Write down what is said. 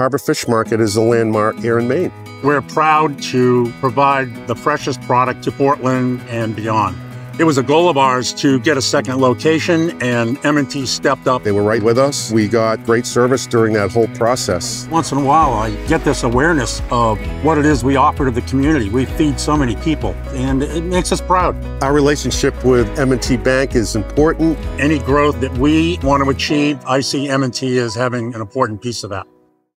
Harbor Fish Market is a landmark here in Maine. We're proud to provide the freshest product to Portland and beyond. It was a goal of ours to get a second location, and M&T stepped up. They were right with us. We got great service during that whole process. Once in a while, I get this awareness of what it is we offer to the community. We feed so many people, and it makes us proud. Our relationship with M&T Bank is important. Any growth that we want to achieve, I see M&T as having an important piece of that.